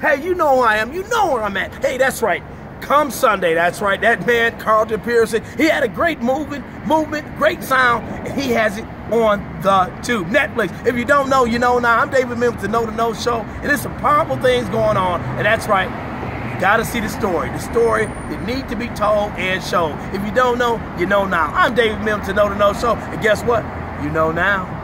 Hey, you know who I am. You know where I'm at. Hey, that's right. Come Sunday, that's right. That man, Carlton Pearson, he had a great movement, movement, great sound, and he has it on the tube. Netflix. If you don't know, you know now. I'm David Mims, the Know to Know Show, and there's some powerful things going on, and that's right. You gotta see the story. The story that need to be told and shown. If you don't know, you know now. I'm David Mims, the Know to Know Show, and guess what? You know now.